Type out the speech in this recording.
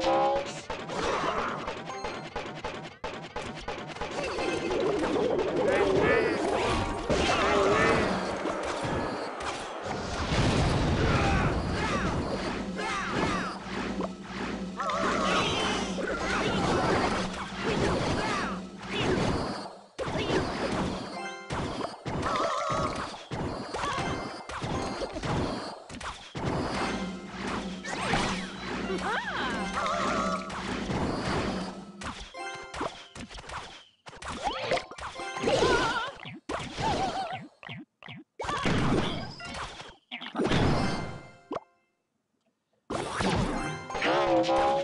Música I